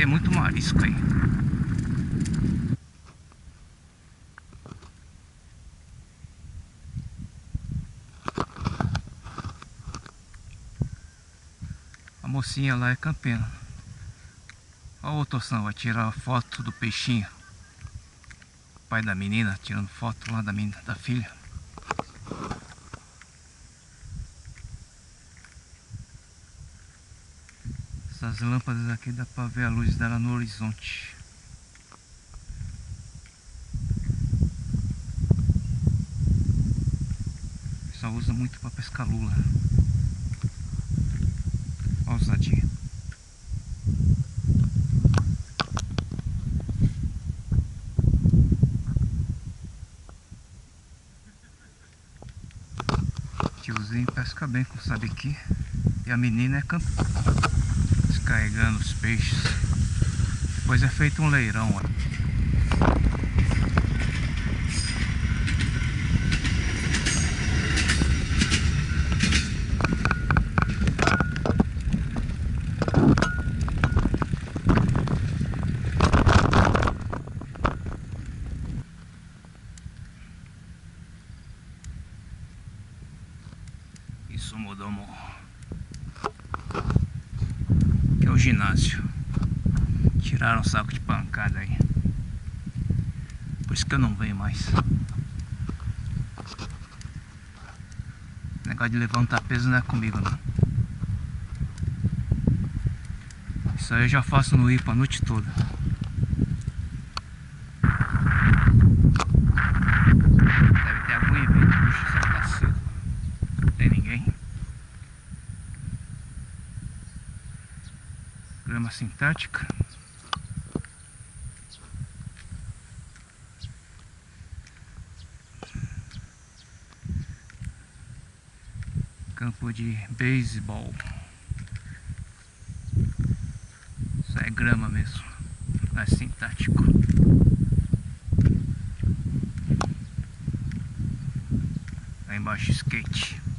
ter muito marisco aí. A mocinha lá é campeã. Olha o Toção, vai tirar a foto do peixinho. pai da menina tirando foto lá da, menina, da filha. Essas lâmpadas aqui dá pra ver a luz dela no horizonte. Só usa muito para pescar lula. Olha a ousadia. Tiozinho pesca bem com sabiqui. E a menina é campeã descarregando os peixes. Depois é feito um leirão. Isso mudou, morro. é o ginásio. Tiraram o saco de pancada aí. Por isso que eu não venho mais. Negócio de levantar peso não é comigo não. Isso aí eu já faço no IPA a noite toda. Grama sintética. Campo de beisebol. Isso é grama mesmo, não é sintético. Lá embaixo skate.